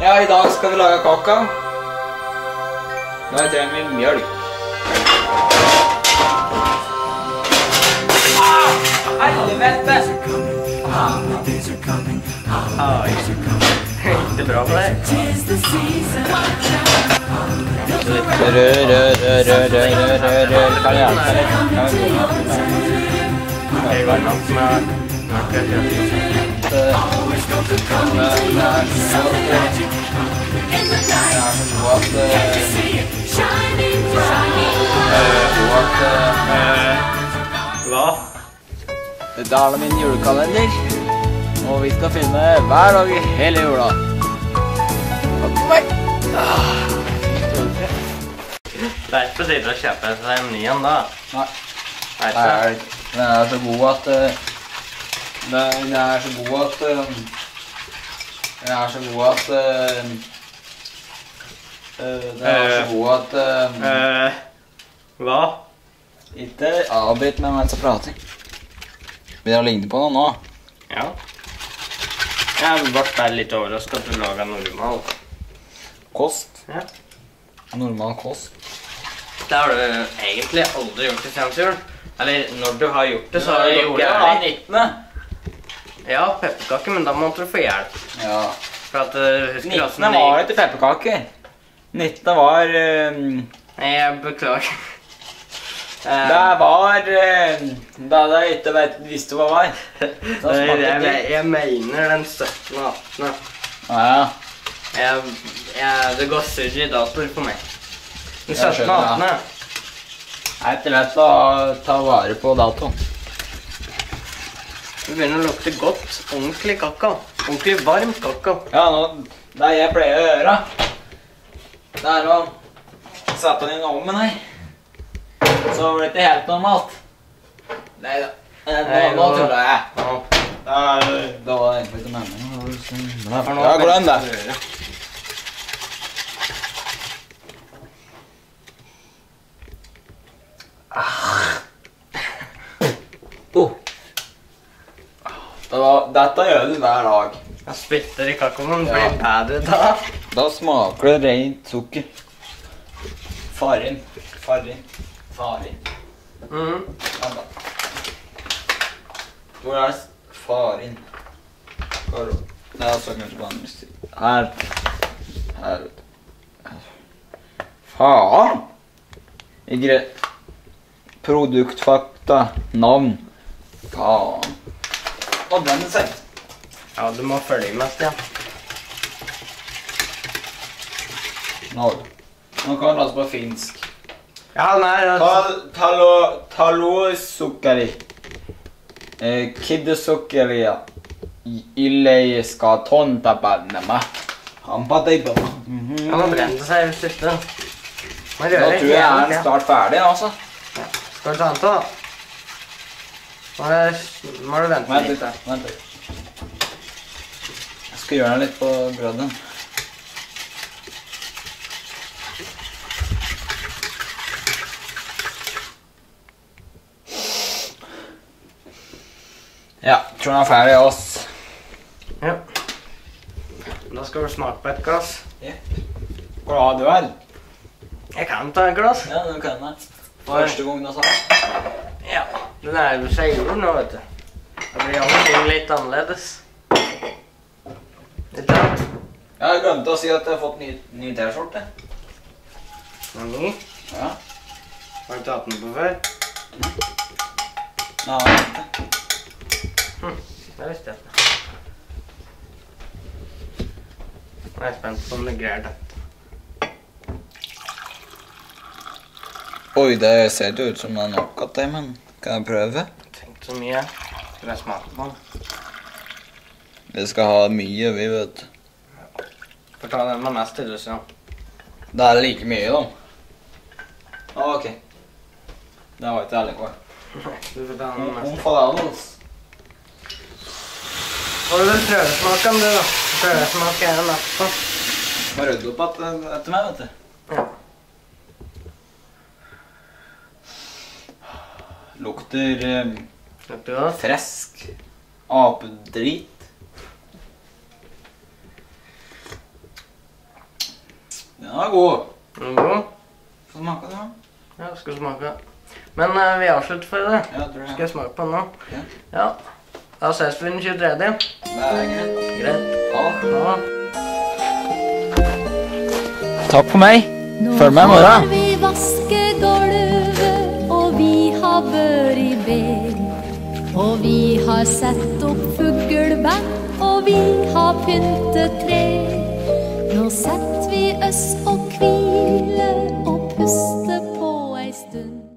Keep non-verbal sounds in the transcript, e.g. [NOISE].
Ja, i dag skal vi lage kakao. Da trenger vi mjølk. Ah, helvete! Det er bra for deg. Rød, rød, rød, rød, rød, rød, rød, rød. Kan jeg hjelpe deg Hva? Dette er min julekalender, og vi skal filme hver dag i hele jula. Det er ikke på tide å kjøpe seg en ny en, da. Nei. Nei, Den er, så god at eh, Den er så god at eh, Den er så god at eh, eh, Den er så god at uh, hva? Ikke avbryt meg mens jeg prater. Begynner å ligne på noe nå. Ja. Jeg ble bare litt overrasket at du laget normal. Kost. Ja. Normal kost. Det har du egentlig aldri gjort i Stjernfjorden. Eller når du har gjort det, så har du gjort det det. 19. Ja, pepperkaker, men da måtte du få hjelp. Ja. For at uh, husker 19. hvordan var til pepperkaker. 19. var eh, Nei, jeg beklager. [LAUGHS] Eh, Det var uh, Da jeg ikke vet, visste hva [LAUGHS] det var. Da jeg, jeg, jeg mener den 17. og 18. Ja, ja. Jeg, jeg, det går surr i datoer på meg. Den 17. og skjønner, 18. Jeg er ikke lett å ta vare på datoen. Det begynner å lukte godt. Ordentlig kakao. Ordentlig varm kakao. Ja, nå, det jeg pleier å gjøre, det er å sette den i ovnen her. Så blir det ikke helt normalt. Nei da. Nå, nå tuller jeg. Ja. Det er- det var egentlig ikke meningen. Ja, er glem det. røre. Oh. Det dette gjør du hver dag. Jeg spytter i kakaoen. Ja. Blir bedre da. Da smaker det rent sukker. Farin. Farin. Farin. Mhm. Ja, da. Hvor er farin? Hvor? Det er så kanskje på andre siden. Her. Her. Faen! Ikke Produktfakta. Navn. Faen. Brenner seg? Ja, du må følge med, Stian. Nå. Nå kan vi lese på finsk. Ja, nei, altså. Tal, talo, talosukkeri. Eh, Kiddesukkeria. Illeiska tontapannema. Hampadeipa. Han må brenne seg ikke Må Da tror jeg er den snart ferdig, altså. Skal du ta den til, da? Må du, må du vente litt. da. Vent litt. Jeg skal gjøre den litt på brødet. Ja, tror den er ferdig, oss. Ja. Da skal du smake på et glass. Hvor Glad du er? Jeg kan ta et glass. Ja, du kan det. Første gang du sa det. Ja. Det jo jul nå, vet du. Da blir allting litt annerledes. Ikke sant? Jeg glemte å si at jeg har fått ny, ny T-skjorte. Er ny. Ja. Har du ikke hatt den på før? Nei, Det visste jeg ikke. Nå er jeg spent på om det greier dette. Oi, det ser jo ut som det er nok av det, men kan jeg prøve? Tenk så mye. Skal jeg smake på den? Vi skal ha mye, vi vet. Får ta den med mest til, du, Stian. Det er like mye, da. Ah, ok. Det var ikke ærlig kvar. Du får ta den med mest. Omfalados. Får du vel prøvesmake den, du, da. Prøvesmake er den etterpå. Må rydde opp etter meg, vet du. Ja. Lukter eh, fresk. Apedrit. Den var god. Er den god? Få smake, da. Ja, skal smake. Men eh, vi avslutter for det. Ja, tror Skal jeg. jeg smake på den nå? Ja. Ja. Da ses vi den 23. Det er greit. Greit. Ha det. Takk for meg. Følg med i morgen. Vi bør i bed. Og vi har sett opp fugleband, og vi har pyntet tre. Nå setter vi oss og hviler og puster